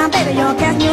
down, baby, your gas